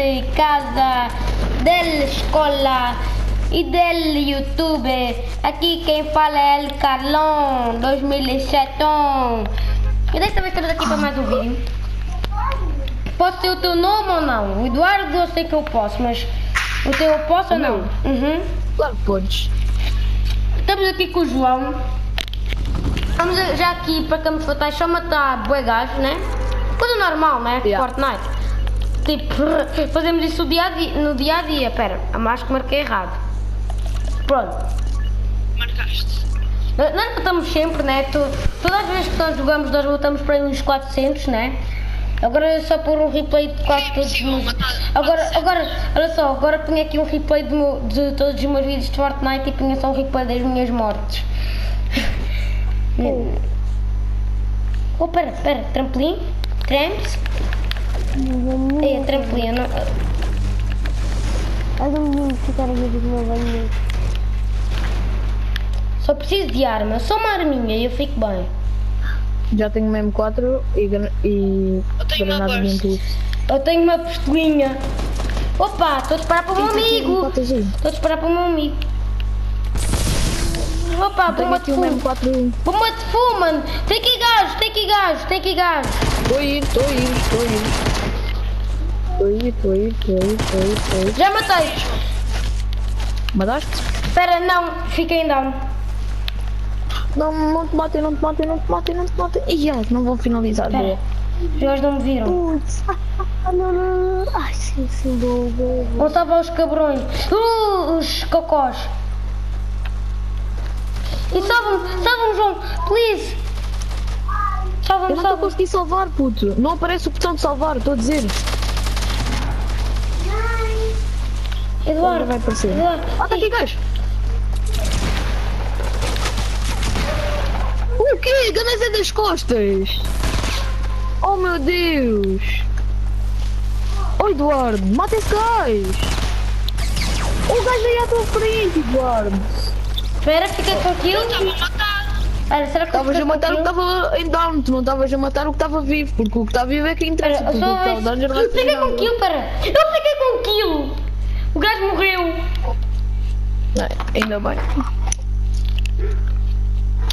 de casa, da escola e do YouTube. Aqui quem fala é El Carlão 2007. E desta vez estamos aqui para mais um vídeo. Posso ter o teu nome ou não? O Eduardo eu sei que eu posso, mas o teu eu posso ou não? Uhum. Claro que podes. Estamos aqui com o João. Estamos já aqui para Fatais só matar boi gajos, né? Coisa normal, né? Yeah. Fortnite. Tipo, fazemos isso no dia a dia. No dia, -a -dia. Pera, acho que marquei errado. Pronto. Marcaste. Nós nós matamos sempre, né? Todas as vezes que nós jogamos, nós matamos para uns 400, né? Agora é só pôr um replay de quase todos os meus... Agora, agora, olha só, agora ponho aqui um replay de, meu- de todos os meus vídeos de Fortnite e ponho só um replay das minhas mortes. Oh, pera, pera, trampolim? Tramps? É, trampolim, eu não... Olha o menino ficar a ver o meu banho. Só preciso de arma, só uma arminha e eu fico bem. Já tenho mesmo 4 e, e Eu tenho uma granada de Eu tenho uma pistolinha. Opa, estou a disparar para o meu amigo. Estou a disparar para o meu amigo. Opa, bomba de aqui um fumo. mesmo 4 Bomba de fumo, mano. Tem aqui gás, tem aqui gás, tem aqui a ir, ir, estou a ir. Estou a ir, estou a ir, estou a ir, a ir, estou a ir. Já matei. Mataste? Espera, não, fiquei em down. Não, não te matem, não te matem, não te matem, não te matem. Ih, ai, não vou finalizar. Os gajos não me viram. Putz. Ah, não, não, não. Ai, sim, sim, boa, boa, boa. Vão salvar os cabrões. Uh, os cocós. E salvam-me, salvam-me, João. Please. Eu Salva-me, não estou a salva-me. conseguir salvar, puto. Não aparece o botão de salvar, estou a dizer. Eduardo, vai aparecer. Eduardo. Ah, tá aqui, gajo. O quê? Ganas é das costas. Oh, meu Deus. Oh, Eduardo, mata esse gajo. O gajo aí à tua frente, Eduardo. Espera, fica com aquilo. Estava a matar. Olha, será que Estavas a matar o que aquilo? estava em down, tu não estavas a matar o que estava vivo, porque o que está vivo é que interessa. Eu Porque o que está down já não vai Eu fiquei fazer com nada. kill, pera. Eu fiquei com kill. O gajo morreu. É, ainda bem.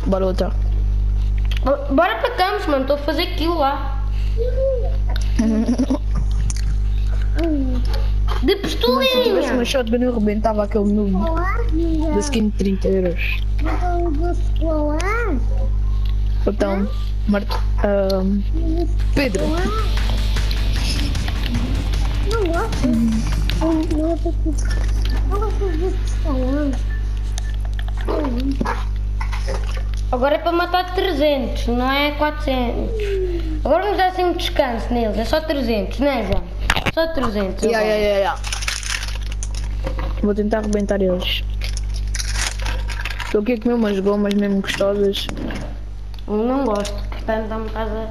Bora. Bo- Bora para Campos, mano. Estou a fazer kill lá. De Mas se tivesse pistolinha. uma shotgun eu rebentava aquele noob Olá, da skin de 30 euros. Então, Marto, ahm, Pedro, Não gosto. Agora é para matar 300, não é 400. Agora vamos dar assim um descanso neles. É só 300, não é, João? Só 300. Ya, agora. ya, ya, ya. Vou tentar arrebentar eles. Estou aqui a comer umas gomas mesmo gostosas. Não gosto, portanto não me estás a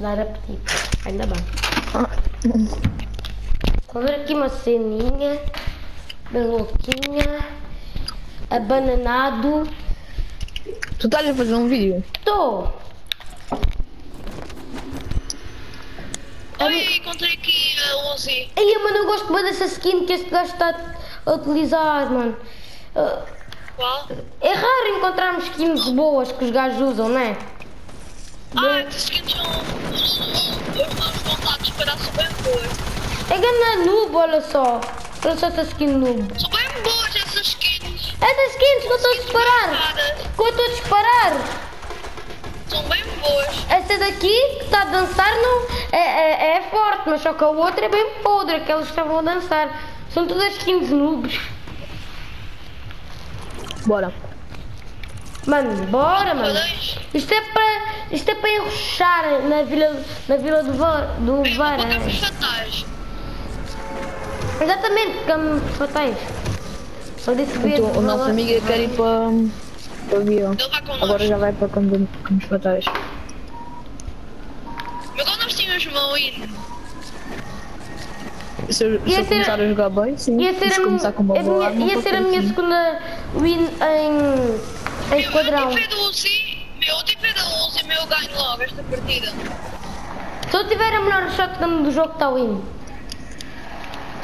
dar apetite. Ainda bem. Vou ver aqui uma ceninha, bem louquinha, abananado. Tu estás a fazer um vídeo? Estou! Oi, encontrei aqui a Uzi. Ai, mano, eu gosto bem dessa skin que este gajo está a utilizar, mano. Qual? É raro encontrarmos skins boas que os gajos usam, não é? Ah, essas skins são os meus contatos para são É gana noob, olha só. Olha só essa skin noob. São bem boas essas skins. Essas skins que eu estou a disparar. Que eu estou a disparar. São bem boas. Essa daqui que está a dançar não é, é, é forte, mas só que a outra é bem podre, aquelas que estavam a dançar. São todas skins noobs. Bora. Mano, bora, mano. Isto é para isto é para enrochar na vila na vila do do Bem, para Campos Varão. Fatais. Exatamente. Só disse que Então, o nosso amigo quer ir para, para o avião. Agora já vai para Campos Campos Fatais. Mas quando nós tínhamos uma win, Se eu, se eu ser- começar a jogar bem, sim. Ia ser, se a, começar com uma a boa minha, arma, ia ser a minha assim. segunda win em, em esquadrão. eu tive do Uzi, meu tive da Uzi, meu ganho logo esta partida. Se eu tiver a melhor shotgun do jogo, está win.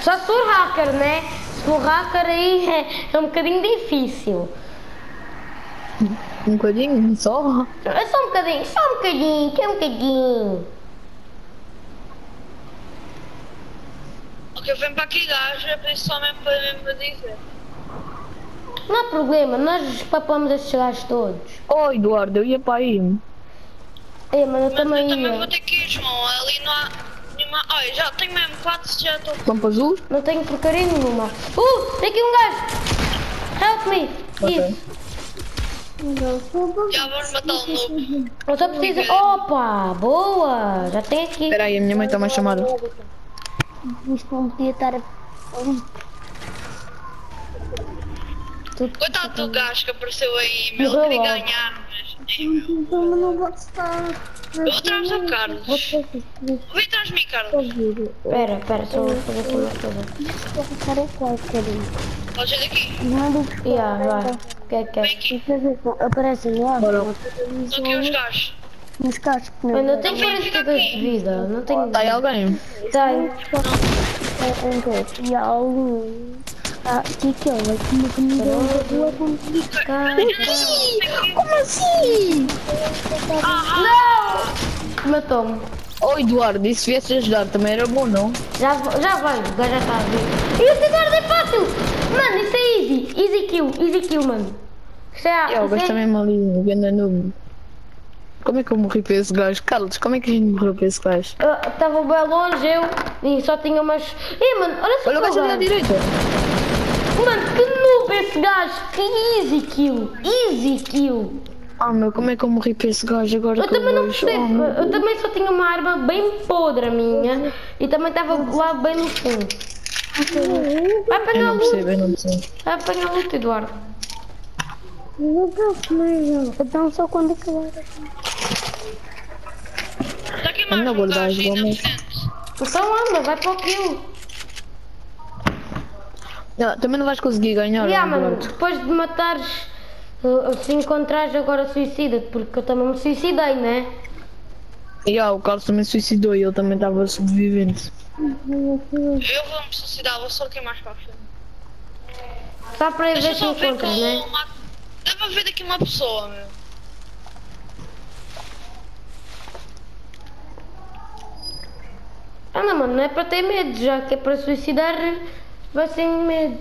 Só se for hacker, né? Se for hacker aí é, é um bocadinho difícil. Um bocadinho só. É só um bocadinho, só um bocadinho, que é um bocadinho. Ok, vem para aqui gajo, é por isso só mesmo para mesmo para dizer. Não há problema, nós papamos estes gajos todos. Oh, Eduardo, eu ia para aí. É, mas eu Mas também eu também ia. vou ter que ir, João. Ali não há nenhuma. Olha, já tenho mesmo 4, já estou. Campo azul? Não tenho porcaria nenhuma. Uh, tem aqui um gajo! Help me! Isso. Já vamos matar o noob. Eu só preciso. Opa! Boa! Já tem aqui. Espera aí, a minha mãe está mais chamada. Isto não podia estar a. Coitado do gajo que apareceu aí, meu. Queria ganhar, Então não vou estar. Eu vou atrás Carlos. Que Vem atrás de mim, Carlos. Espera, espera, só vou fazer aqui uma coisa. Vou ficar o qual, carinho. Pode ser daqui. Não é do Yeah, vai. O que é que é? aqui. Aparecem lá. Estão aqui os gajos. Nos cascos. Eu não tenho 42 de vida. Não tenho. Está aí alguém? Tenho. E há algum. Ah, que que é? Aqui no caminho da rua com Como assim? Não! Matou-me. Oh, Eduardo, e se viesse ajudar também era bom, não? Já, já vai, o gajo já está a ver. E esse guarda é fácil! Mano, isso é easy. Easy kill, easy kill, mano. Isto é. Eu gosto é- também ali, vendo noob. Como é que eu morri para esse gajo? Carlos, como é que a gente morreu para esse gajo? Estava bem longe, eu. E só tinha umas. Ih, mano, olha só. Olha o gajo ali à direita. Mano, que noob esse gajo. Que easy kill. Easy kill. Ah, meu, como é que eu morri para esse gajo agora Eu que também não vejo? percebo. Oh, meu eu também só tinha uma arma bem podre a minha. E também estava lá bem no fundo. Vai Eu apanhar a não luta. eu não. Vai apanhar a luta, Eduardo. Não posso mais não. Então só quando acabar. Está aqui Eu mais não um vou dar gajo as frente. Então anda, vai para o kill. Ah, também não vais conseguir ganhar, Yeah, mano, Eduardo. depois de matares, uh, se encontrares agora suicida, porque eu também me suicidei, né? Yeah, o Carlos também suicidou e ele também estava sobrevivente. Eu vou me suicidar, vou só aqui mais para a frente. Só para Deixa ver se ver encontras, né? uma. Deve haver daqui uma pessoa, meu. Anda, mano, não é para ter medo, já que é para suicidar, vai sem medo.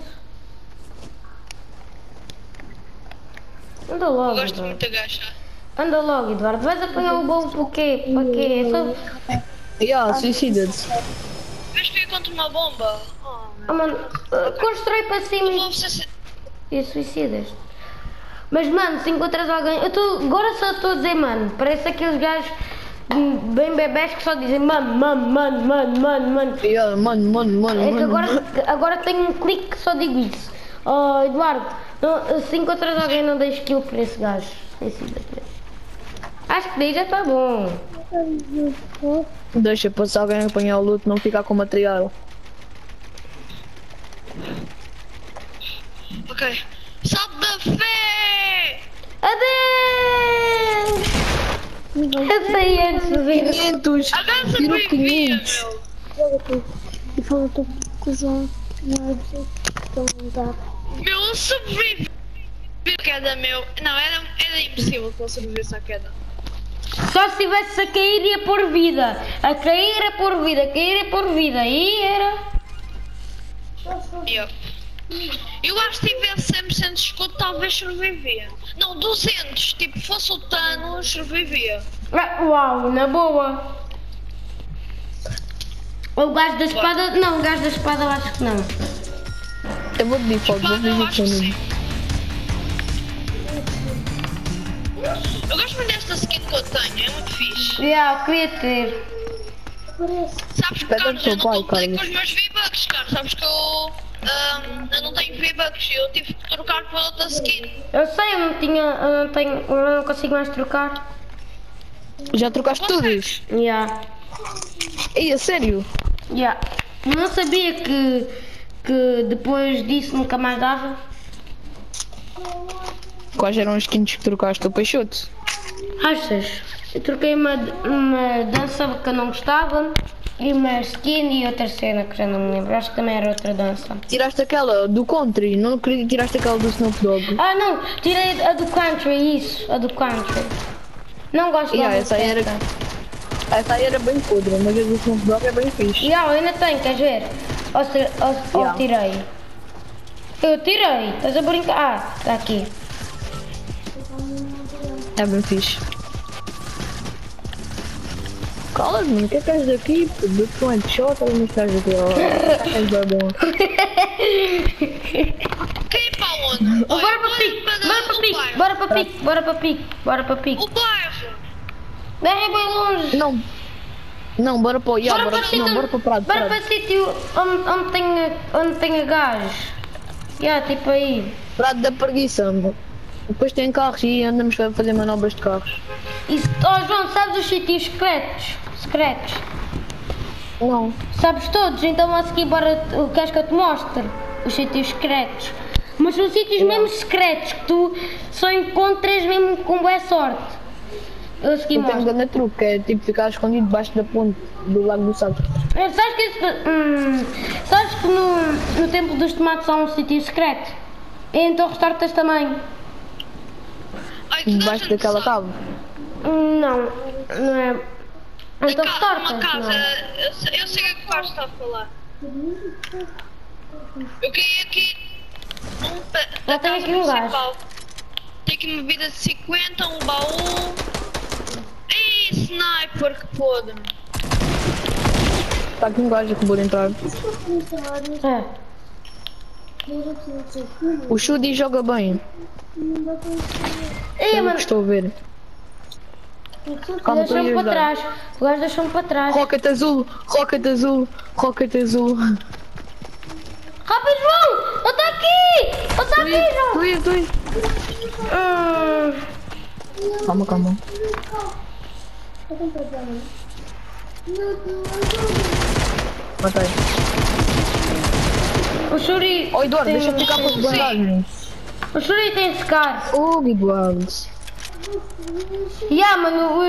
Anda Eu logo, gosto Eduardo. muito de agachar. Anda logo, Eduardo. Vais apanhar o bolo para quê? Para quê? É só... Yeah, suicida-te. Vês que eu encontro uma bomba? Oh, mano, uh, constrói para cima e Vou ser. e suicidas. Mas mano, se encontras alguém. Eu tô, agora só estou a dizer mano. Parece aqueles gajos bem bebés que só dizem mano, mano, mano, mano, mano, mano. Yeah, mano, mano, mano, É que agora, agora tenho um clique que só digo isso. Oh Eduardo, não- se encontras alguém não deixes kill para esse gajo. Acho que daí já está bom. Deixa para se alguém apanhar o luto não ficar com material. Ok. Salto da fé! Adeus! Eu sei antes de ver. 500! Agora Tirou sobrevivia, 500! meu. E falou que o João não é dá. Meu, eu sobrevivi. à Queda, meu. Não, era, era impossível que eu sobrevivesse à queda. Só se estivesse a cair e a pôr vida. A cair a pôr vida, a cair a pôr vida. Aí era. Eu. Eu acho que tivesse 100% de escudo, talvez sobrevivia. Não, 200. Tipo, fosse o Thanos, sobrevivia. Ah, Uau, na boa. O gajo da espada. Não, o gajo da espada eu acho que não. Eu vou de default, vou viver acho com ele. sim. Eu gosto muito desta skin que eu tenho, é muito fixe. Yeah, eu queria ter. Sabes que, Carlos, eu não pai, com os meus V-Bucks, Carlos. Sabes que eu, ahm, eu não tenho V-Bucks e eu tive que trocar por outra skin. Eu sei, eu não tinha. Eu não tenho. Eu não consigo mais trocar. Já trocaste todos? Yeah. Ei, a sério? Yeah. Não sabia que. que depois disso nunca mais dava. Quais eram os skins que trocaste? O Peixoto? Achas? Eu troquei uma, uma dança que eu não gostava e uma skin e outra cena que já não me lembro. Acho que também era outra dança. Tiraste aquela do country, não tiraste aquela do Snoop Dogg. Ah não, tirei a do country, isso, a do country. Não gosto Yeah, essa era- Essa aí era bem podre, mas a do Snoop Dogg é bem fixe. Yeah, eu ainda tenho, queres ver? Ou, se, ou, ou Yeah. tirei? Eu tirei, estás a brincar? Ah, está aqui. É bem fixe. Cala, mano, o que é que és daqui? Do que um headshot ou não estás aqui? ó? És bem bom. Quem é para onde? Oh, bora para Olha, pique, bora para o pique, bora para pique, bora para pique, bora para pique. O bairro. Berra é bem longe. Não. Não, bora para o. Yeah, Bora bora, para o não, sítio, bora para o Prado. bora para o sítio onde, onde tenha, onde tenha gás. Yeah, tipo aí. Prado da preguiça, mano. Depois tem carros e andamos a fazer manobras de carros. Isso, oh João, sabes os sítios secretos? Secretos. Não. Sabes todos, então a seguir bora, o queres que eu te mostre? Os sítios secretos. Mas são sítios mesmo secretos que tu só encontras mesmo com boa sorte. Eu tenho um mostro. grande truque, que é tipo ficar escondido debaixo da ponte do Lago do Salto. Eh, Sabes que, hum, sabes que no, no Templo dos Tomates há um sítio secreto? E em Torres Tortas também. Ai, Debaixo daquela sabe. Hum, Não, não é. Em Torres Ca- Tortas? Uma casa, Não. eu, sei- eu sei o que o Carlos está a falar. Eu queria aqui um Já casa aqui um gajo. Tem aqui uma vida de 50, um baú. Ei, sniper, que podre. Está aqui um gajo que acabou de entrar. É. O Shudi joga bem. Ei, Pelo mano, estou a ver. Deixou-me para trás. O gajo deixou-me para trás. Rocket azul, rocket azul, rocket azul. Rápido, João! Ele está aqui! Ele está aqui, João! Estou aí. Hum, Calma, calma. Matei. o Shuri. Oh Eduardo, tem- deixa-me ficar com as bandagens. O Shuri tem Scar. Oh Eduardo. Yeah, mano,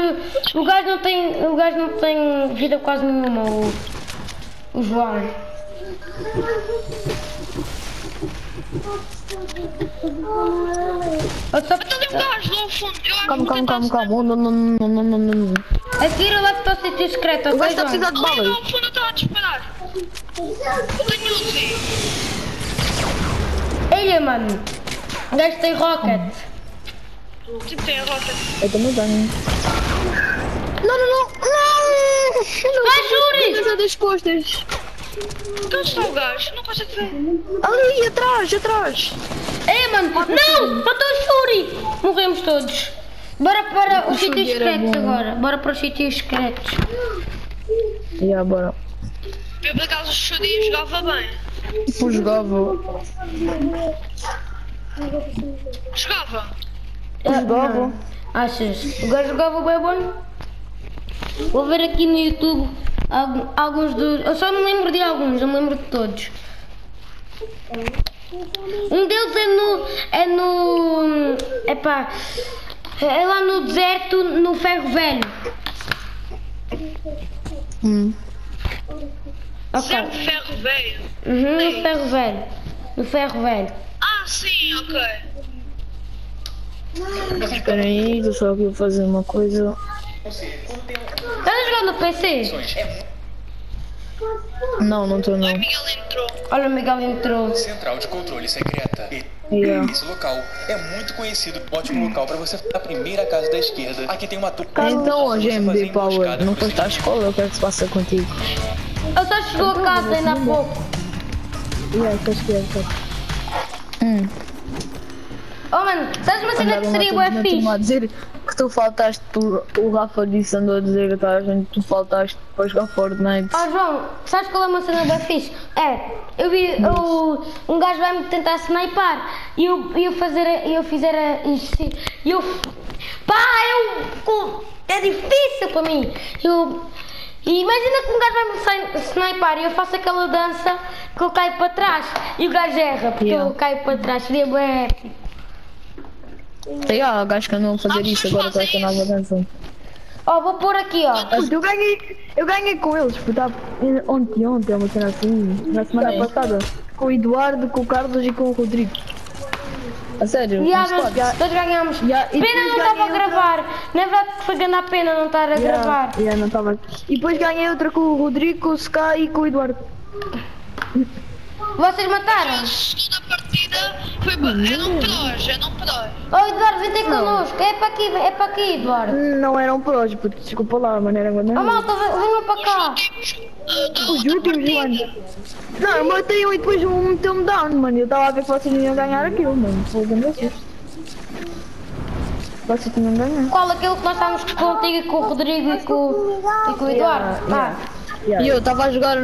o, o gajo não tem. O gajo não tem vida quase nenhuma, o, o João. Eu só, Está lá Calma, calma, calma. Oh, não, não, não, não, não, não, não. eu levo para o sítio secreto, O ok, gajo está a precisar de lá balas. ao fundo eu estava a disparar. Eu tenho Uzi. Olha, mano. O gajo tem rocket. Tipo, tem a rota. Eu também tenho. Não, não, não. Não! Vai, Shuri! Coisa das costas. Onde está o gajo? Não consigo ver. Ali, atrás, atrás. Ei, mano, não! Matou o Shuri! Morremos todos. Bora para os O Shuri sítios secretos agora. Bora para os sítios secretos. E yeah, bora. Eu por acaso chudinho jogava bem. Tipo, jogava. Jogava. Jogava. Não. Achas? O gajo jogava bem bom? Vou ver aqui no YouTube alguns dos. Eu só não lembro de alguns, eu me lembro de todos. Um deles é no. é no. Epá. É lá no deserto, no ferro velho. Hum. Ok. Sempre ferro velho. Uhum, no ferro velho. No ferro velho. Ah, sim, ok. Espera aí, eu só aqui vou fazer uma coisa. A jogar no PC? Não, não estou não. Oi, Miguel entrou. Olha, o Miguel entrou. Central de controle secreta. E Yeah. esse local é muito conhecido, ótimo local para você a primeira casa da esquerda. Aqui tem uma torre. Então hoje, MD Power, não foste à escola, o que é que passa contigo? Chegou a casa ainda há pouco. Yeah, que esquerda. Hum. Oh mano, sabes uma cena que seria bué fixe? a dizer que tu faltaste, tu, o Rafa disse, andou a dizer toda a gente que tu faltaste para jogar Fortnite. Oh João, sabes qual é uma cena bem fixe? É, eu vi eu, um gajo vai-me tentar snipar e eu, eu fazer, eu fizer a- e eu. Pá, eu. É difícil para mim. Eu. E imagina que um gajo vai-me sni- snipar e eu faço aquela dança que eu caio para trás e o gajo erra porque Yeah. eu caio para trás. Seria bem épico. Yeah, há gajos que andam a fazer Há isso agora com fazem nova dança. Ó, vou pôr aqui, ó. Eu ganhei, eu ganhei com eles, puto, há- ontem, ontem, uma cena assim, na semana passada. Com o Eduardo, com o Carlos e com o Rodrigo. A sério? Mas todos ganhamos. E Pena não estava a ganhei outra- gravar. Na verdade que foi grande a pena não estar a gravar. Yeah, yeah, não estava. E depois ganhei outra com o Rodrigo, com o Sky e com o Eduardo. Vocês mataram? A segunda partida foi. Era um prós, era um prós. Ó Eduardo, vem ter connosco. É para aqui, é para aqui, Eduardo. Não eram prós, puto, desculpa lá, mano, era grande. Ó malta, vem- para cá. Os últimos, mano. Não, eu matei um e depois um meteu-me down, mano. Eu estava a ver que vocês iam ganhar aquilo, mano. Foi grande susto. Vocês tinham ganhar. Qual aquele que nós estávamos contigo e com o Rodrigo e com, e com o Eduardo? Yeah, Ah, E eu estava a jogar,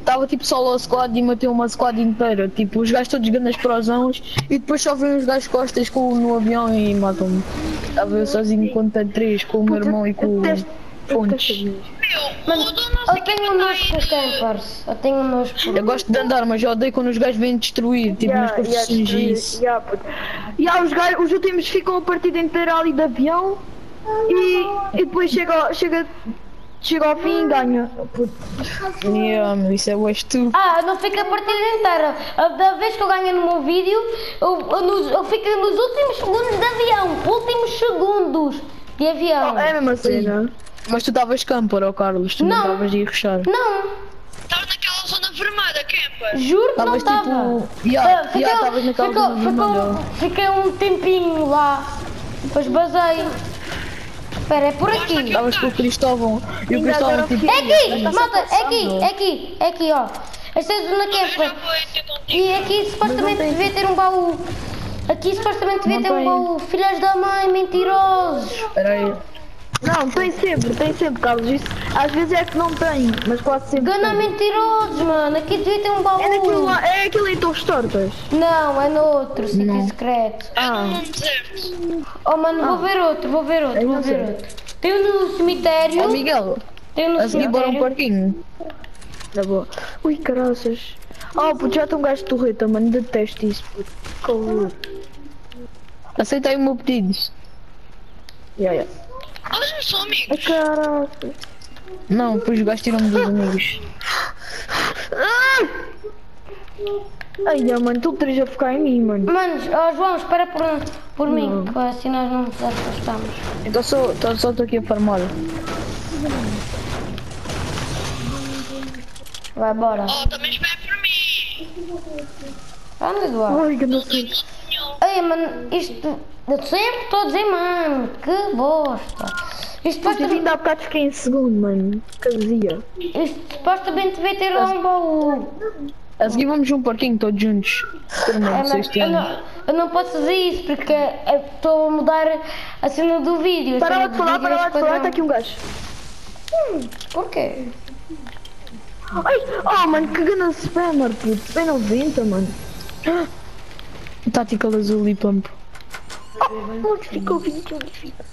estava tipo solo squad e matei uma squad inteira. Tipo, os gajos todos ganham prosãos e depois só vêm os gajos costas com, no avião e matam-me. Estava eu sozinho contra três com o meu irmão e com o Fontes. Meu, Mano, eu tenho um nojo com campers. Eu tenho por... Eu gosto de andar, mas eu odeio quando os gajos vêm destruir, tipo nas construções e isso. yeah, puto. Yeah, os, gajos, os últimos ficam a partida inteira ali de avião e, e depois chega, chega, chega ao fim e ganha. Meu, isso é o tu. Ah, não fica a partida inteira. A Da vez que eu ganhei no meu vídeo, eu, eu, nos- eu fiquei nos últimos segundos de avião. Últimos segundos de avião. É a mesma cena. Mas tu estavas camper, ó Carlos, tu não Não. estavas a ir ruxar. Não, Estava naquela zona vermelha, camper. juro que não Estavas estava. tipo. Yeah, Fiquei- yeah, ficou- ficou- vermelha. Fiquei um tempinho lá. Depois basei. Espera, é por aqui. Estavas com o Cristóvão e o Cristóvão tipo. É aqui, malta, é aqui, é aqui, é aqui, ó. Esta é zona contigo. E aqui supostamente devia ter um baú. Aqui supostamente devia ter um baú. Filhas da mãe, mentirosos. Espera aí. Não, tem sempre, tem sempre, Carlos. Isso, às vezes é que não tem, mas quase sempre. Gana tem. mentirosos, mano. Aqui devia ter um baú. É naquilo lá, é aquilo em Torres Tortas. Não, é no outro sítio secreto. É Ah. deserto. Oh, mano, vou ver outro, vou ver outro, Eu vou ver outro. Tem um no cemitério. Ó Miguel, Tem um no a seguir bora um cemitério. parquinho. Tá bom. Ui, caraças. Oh, puto, já tem um gajo de torreta, mano. Detesto isso, puto. Horror. Aceitei o meu pedido. Yeah, yeah. Não são Ai, amigos. caraças. Não, depois os gajos tiram-me dos amigos. Ai, mano, tu querias a ficar em mim, mano. Manos, oh, João, espera por, por mim, que assim nós não nos afastamos. Então só estou só tô aqui a farmar. Vai, bora. Oh, também espera por mim. Anda, Eduardo. Ai, que não sei. Ei, mano, isto. Eu sempre estou a dizer, mano, que bosta. Supostamente, ainda há bocado fiquei em segundo, mano. Isto supostamente devia ter lá um baú. A seguir vamos um parquinho todos juntos. É, eu, não, eu não posso fazer isso porque estou a mudar a cena do vídeo. Para lá de falar, para lá de falar, está aqui um gajo. Porquê? Ai, oh, mano, que grande spammer, puto. Bem 90, mano. Tactical azul e pump. Onde ficou o vídeo? Onde fica?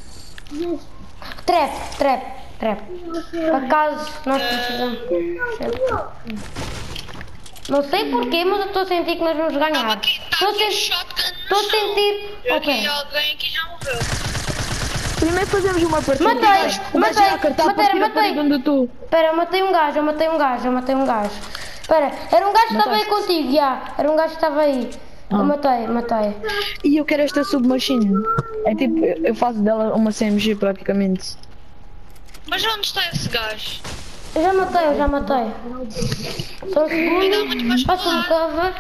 Trap, trap, trap. Por acaso nós precisamos. Não sei porquê, mas eu estou a sentir que nós vamos ganhar. Estou está a no Estou a sentir. Ok. aqui, alguém aqui já morreu. Primeiro fazemos uma partida. Matei, matei, matei, matei. onde eu estou. Espera, eu matei um gajo, eu matei um gajo, eu matei um gajo. Espera, era um gajo que estava aí contigo, já. Era um gajo que estava aí. Eu matei, matei. E eu quero esta submachine. É tipo, eu eu faço dela uma CMG praticamente. Mas onde está esse gajo? Eu já matei, eu já matei. Só um Ainda há muito mais segundo. Faço um cover.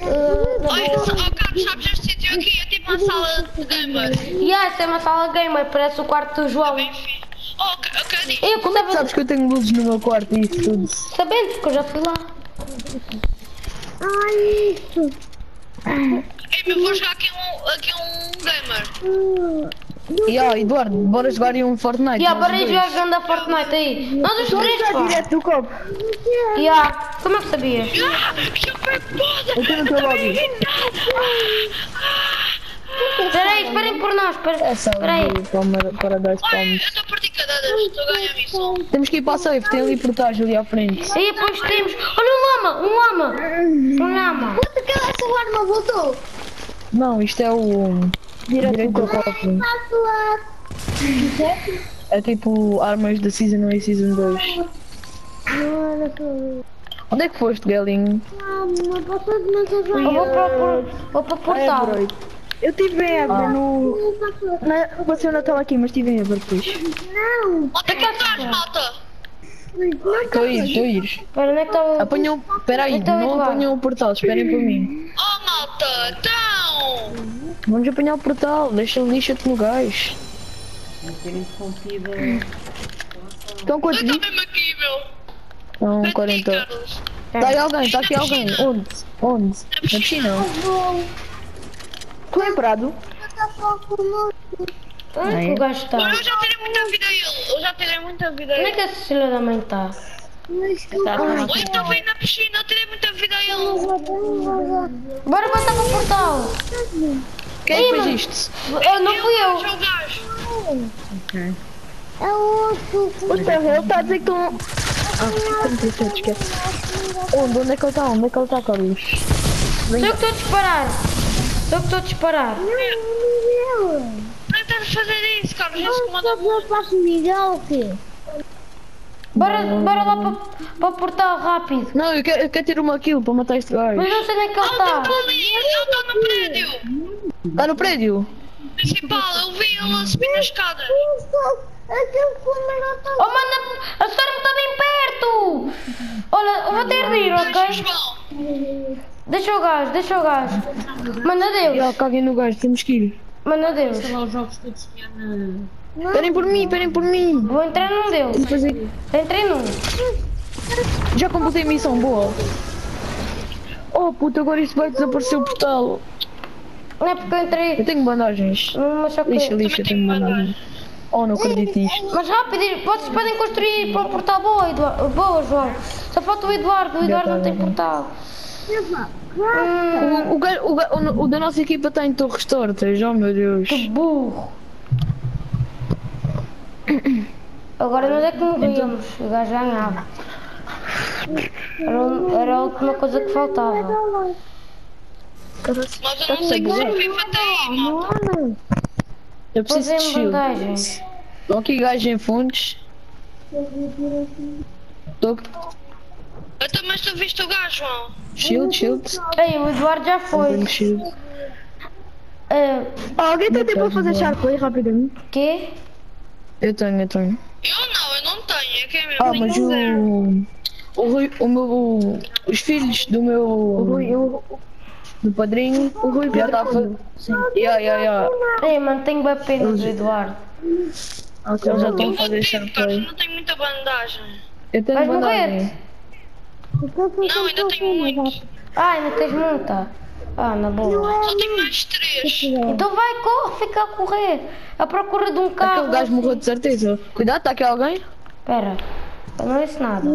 Uh, na Olha, oh, Carlos, sabes este sítio aqui? É tipo uma sala de gamer. E essa é uma sala gamer, parece o quarto do João. Oh, Ca- oh, Cadi, Eu gostava Sabes que eu tenho luzes no meu quarto e isso tudo. sabendo, porque eu já fui lá. Ei, eu vou jogar aqui um, aqui um gamer. E ó, Eduardo, bora jogar aí um Fortnite. E a nós bora jogar ganda Fortnite aí. Nós os três, Está pá. direto do copo. E a, como é que sabias? Ah, que foda! Eu tenho no teu lobby. Espera aí, esperem por nós. Espera Essa espera aí. para, para dar Ai, eu spawns. estou cadadas, estou a ganhar missão. Temos que ir para a safe, tem ali portagem ali à frente. Aí depois temos. Olha um lama, um lama. Um lama. Aquela arma voltou. Não, isto é o. Direito do copo. É tipo armas da Season 1 e Season 2. Não, não sou. Onde é que foste, galinho? Ah, vou para o portal. Eu tive em Ah. no. Na, passei o Natal aqui, mas estive em Évora depois. Não, é que estás, malta? Estou a ir, estou a ir. Espera, onde é que está o... Apanham. Espera aí, Então, não apanham o portal, esperem por mim. Oh, malta, então! Vamos apanhar o portal, deixa lixa-te no gás. Estão quantos? Eu estou mesmo aqui, meu. Não, Vem 40. aqui, Carlos. Está aí alguém, está aqui alguém. Onde? Onde? Na piscina? Tu em Prado? Onde é que o gajo está? Eu já tirei muita vida a ele. Eu já tirei muita vida a Onde é ele. que essa filha da mãe está? Oi, então vem na piscina. Eu tirei muita vida a ele. Bora passar para o portal. Quem é que fez isto? Eu, não fui eu. O gajo. é outro. O Terra, ele está a dizer que estão. Ah, tem que esquece, esquece. Onde? Onde é que ele está? Onde é que ele está, Carlos? Sou eu que estou a disparar. Eu que estou a disparar. Não estás a fazer isso, Carlos. Isso comanda Eu faço Miguel o quê? Bora, bora lá para, para o portal rápido. Não, eu quero, eu quero ter uma kill para matar este gajo. Mas não sei onde é que ele está. está ali. Ele está no prédio. Está no prédio? Principal. Eu vi ele a subir nas escadas. Aquele comer Oh, manda, a Storm está bem perto. Olha, eu vou ter de ir, ok? Deixa o gajo, deixa o gajo. Manda Deus, Já, caguem no gajo, temos que ir. manda Deus. Esperem por mim, esperem por mim. Vou entrar num Deus. Fazer... Entrei num. Já completei a missão, boa. Oh puta, agora isso vai desaparecer o portal. Não é porque eu Eu entrei tenho bandagens. numa só que... Lixa, lixa, eu tenho bandagens. Oh, não acredito nisto. Mas rápido, vocês podem construir para um portal boa, Eduardo. Boa, João. Só falta o Eduardo, o Eduardo não tem portal. O, o, o, o, o da nossa equipa está em torres tortas, oh meu Deus. que burro. Agora nós é que morríamos, o gajo ganhava. Era, era a última coisa que faltava. Mas eu não sei até aí, malta. Eu preciso de shield. Estão aqui gajos em fundos. Tô... Mas tu viste o gajo, João? Shield, shield. Ei, o Eduardo já foi. Ah, alguém tem tempo para fazer charco aí rapidamente? quê? Eu tenho, eu tenho. Eu não, eu não tenho. É que é mesmo. Ah, tenho mas o. O, Rui- o meu. o- os filhos do meu. O Rui, o, do padrinho. O Rui já está a fazer. Yeah, yeah, yeah. Ei, mano, tenho bem pena do Eduardo. Eles já estão Eu a fazer Carlos. champanhe. Não tenho muita bandagem. Eu tenho Vais bandagem. morrer? Não, ainda tenho muito. Ah, ainda tens muita? Ah, na boa. Só tenho mais três. Então vai, corre, fica a correr. À procura de um carro. Aquele gajo morreu de certeza. Cuidado, está aqui alguém? Espera, eu não disse nada.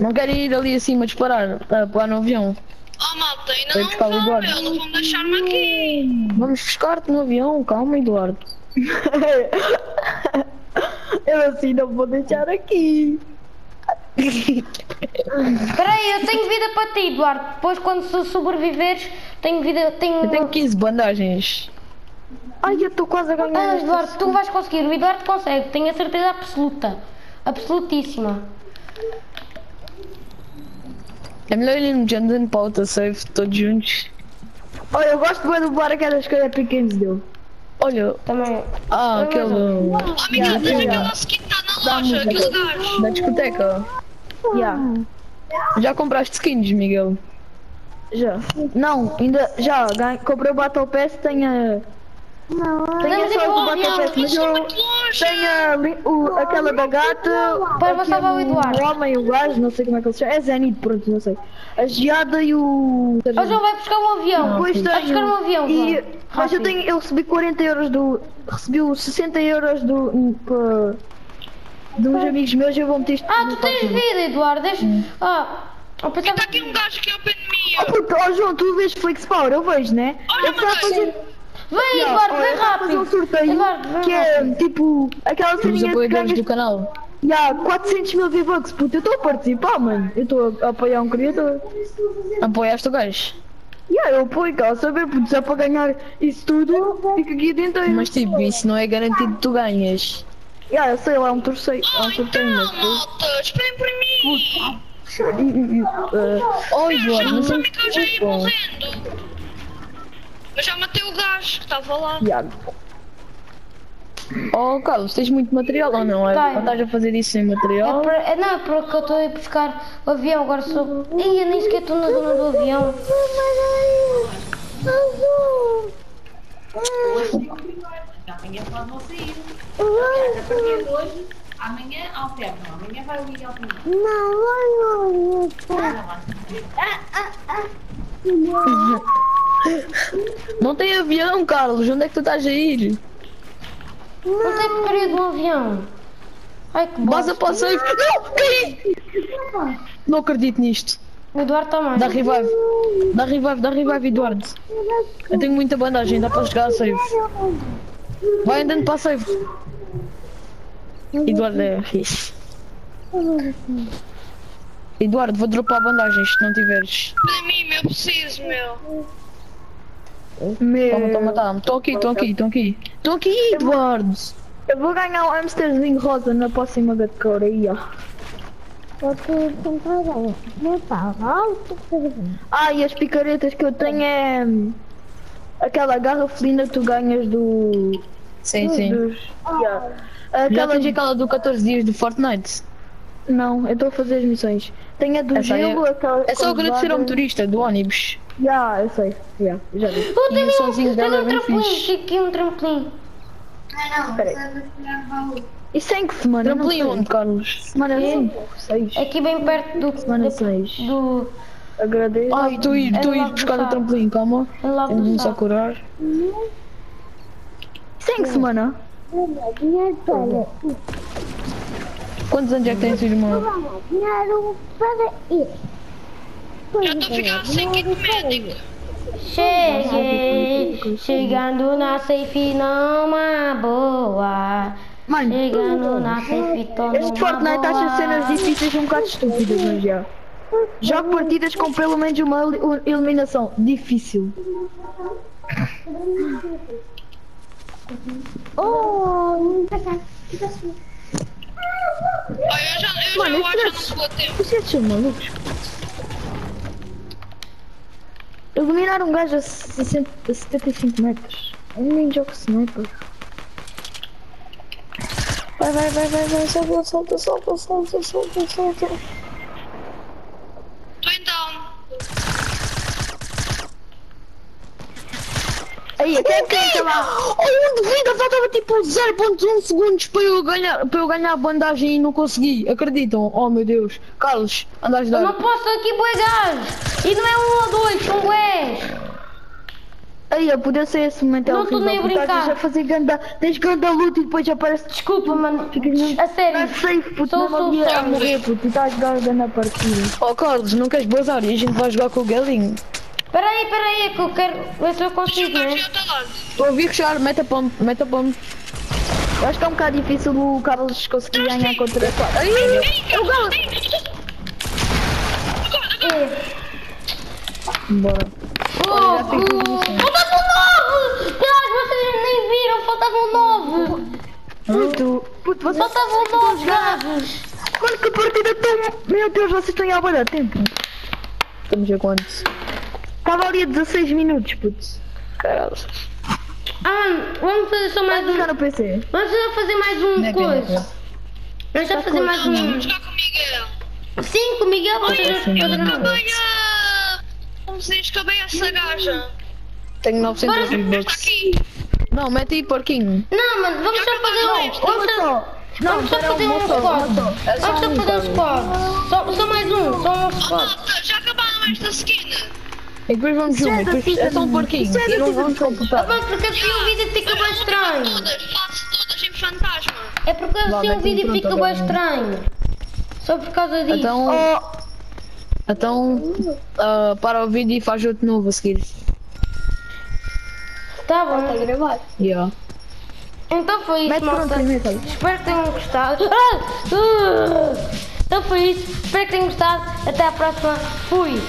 Não querem ir ali acima disparar para pegar no avião. Oh, malta, ainda Vai não vão, Eduardo. meu. Não vão deixar-me aqui. Vamos buscar-te no avião, calma, Eduardo. eu assim não vou deixar aqui. Espera aí, eu tenho vida para ti, Eduardo. Depois, quando so- sobreviveres, tenho vida. Tenho. Eu tenho 15 bandagens. Ai, eu estou quase a ganhar. Ah, Eduardo, tu vais conseguir. O Eduardo consegue, tenho a certeza absoluta. Absolutíssima. É melhor irmos andando para outra safe, todos juntos. Olha, eu gosto de levar aquelas coisas pequenas dele. Olha, Também. ah, aquele Oh, Miguel, tens aquela skin que está na loja, aquele gajo. da discoteca. Já. Já compraste skins, Miguel? Já. Não, ainda. Já. ganhei- comprei o Battle Pass, tenho a. Tenho Vamos só o para o Battle. Pass, mas eu. Tenho a o- aquela da gata, Para você salvar o Eduardo. o homem, o gajo, não sei como é que ele se chama. É Zenith, pronto, não sei. A geada e o. Ó João, vai buscar um avião. Depois Vai buscar um avião, E, mas eu tenho, eu recebi 40 euros do. Recebi os 60 euros do. hum, pa- de uns amigos meus e eu vou meter isto. Ah, tu tens vida, Eduardo. Deixa... Ah, eu pensava... Está aqui um gajo ao pé de mim. Oh, puto, oh, João, tu vês Flix Power, eu vejo, né? Olha, eu mas- fazer, Vem, Eduardo, vem eu estava a fazer um rápido. sorteio Eduardo, vem que é rápido. tipo aquela ceninha de apoiadores ganhas. do canal. Yeah, 400 mil V-Bucks, puto, eu estou a participar, mano. Eu estou a apoiar um criador. Apoiaste o gajo. Yeah, eu apoio, cara, saber, puto, só para ganhar isso tudo, fica aqui dentro. Mas tipo, isso não é garantido que tu ganhas. Yeah, eu sei lá, é um torceio. É um então, mas malta, esperem por mim. Oh, Eu já Eduardo, mas é eu já ia bom. morrendo. Eu já matei o gajo que estava lá. Tiago. Oh, Carlos, tens muito material ou não? É, estás a fazer isso sem É material? por- é, não, é porque eu estou a ir buscar o avião, agora sou. Ih, eu nem sequer estou na zona do avião. Amanhã pode não sair. A partir de hoje, amanhã alternam. Amanhã vai o Miguel primeiro. Não tem avião, Carlos. Onde é que tu estás a ir? Não tem porcaria de um avião. Ai que Vaza bosta. para o safe. Não, caí! Não acredito nisto. O Eduardo também. Dá revive. Dá revive, dá revive, Eduardo. Eu tenho muita bandagem, dá para jogar a safe. Vai andando para a safe. Eduardo é fixe. Eduardo, vou dropar bandagens se não tiveres. Para mim, meu, preciso, meu. Toma, toma, toma. Estou aqui, estou aqui, estou aqui. Estou aqui, Eduardo. Eu vou ganhar um hamsterzinho rosa na próxima gatecoura aí, ó. Ah, e as picaretas que eu tenho é. Aquela garra felina que tu ganhas do. Sim, sim. dos. Yeah. Já Aquela tens aquela do 14 dias do Fortnite. Não, eu estou a fazer as missões. Tem a do Essa é- gelo, aquela. É só agradecer ao motorista do ônibus. Já, eu sei. Já, já vi. Pô, tem E o sonzinho um, dela é tem um trampolim. fixe. Aqui um trampolim. Isso é em que semana? Não Trampolim onde, Carlos? Semana 5, 6. Aqui bem perto do. Semana do, 6. do Agradeço. Ai, estou a ir, estou a ir buscar o trampolim, calma. é lá só saco. curar. Isso é que semana? Quantos anos é que tem sua irmã? Já estou a ficar sem kit médico. Cheguei, chegando na safe numa boa. Mano, Chegando na safe tô este numa Fortnite boa. acha cenas difíceis um bocado estúpidas, mas já. Jogo partidas com pelo menos uma eliminação difícil. Olha, eu já, eu Mano, já acho que não vou ter. Vocês são malucos? Eliminar um gajo a 60 a 75 metros. Eu nem jogo sniper. Vai, vai, vai, vai, vai, solta, solta, solta, solta, solta, solta. Down. Aí, até que tem lá. Oh, um de vida, faltava tipo 0.1 segundos para eu, ganhar, para eu ganhar a bandagem e não consegui. Acreditam? Oh meu Deus. Carlos, anda a Eu não posso aqui gajos. E não é um ou dois, são bués. Aí, a poder ser esse momento é Não horrível. nem a brincar. a fazer ganda, tens ganda luta e depois aparece Desculpa, mano. Ficas mesmo- A sério. Estás safe, puto, sou ali a morrer, puto, e estás a jogar ganda partida. Oh Carlos, não queres bazar e a gente vai jogar com o Galinho? Peraí, peraí, é que eu quero ver se eu consigo, né? Estou a vir fechar, meta pump, meta pump. Eu acho que é um bocado difícil o Carlos conseguir ganhar contra quatro. Aí, Eu galo. Bora. Oh, faltavam nove! Caralho, vocês nem viram, faltavam nove! puto, puto, vocês nove gajos! Mano, que partida tão... Meu Deus, vocês estão a dar tempo. Estamos a quantos? Estava ali a 16 minutos, puto. Caralho. Ah, vamos fazer só mais Vai um. no PC. Vamos só fazer mais um coisa. Vamos só fazer mais um. Vamos jogar com o Miguel. Sim, com o Miguel, vocês. Diz, acabei essa gaja. Tenho 900 Está V-Bucks. aqui. Não, mete aí porquinho. Não, mano, vamos só fazer um. Vamos só, Não, vamos só fazer uma um squad. Vamos só fazer um squad. Só, só mais um, só um Oh, squad. já acabaram esta skin. E depois vamos junto, é da depois é só um porquinho. Isso é E não vamos computar. Mano, porque assim o vídeo fica bem estranho. Todas, faço todas em fantasma. É porque assim o vídeo fica bem estranho. Só por causa disso. Então, Oh, então ah, para o vídeo e faz outro novo a seguir. Tá bom. gravar. Yeah. Então foi isso, Mete malta. primeiro. Espero que tenham gostado. Ah! Ah! Então foi isso. Espero que tenham gostado. Até à próxima. Fui.